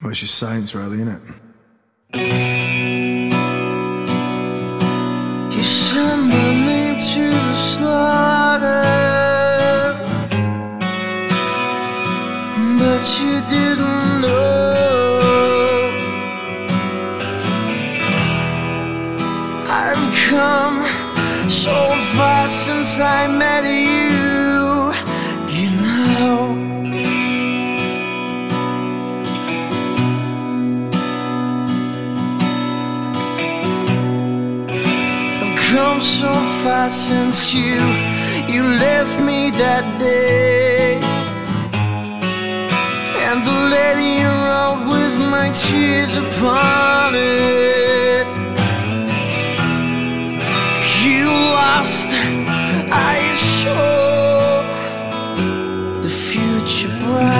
Well, she's science, Riley, it? You sent my name to the slaughter, but you didn't know. I've come so far since I met you, come so far since you you left me that day. And the lady wrote with my tears upon it. You lost I show the future bright.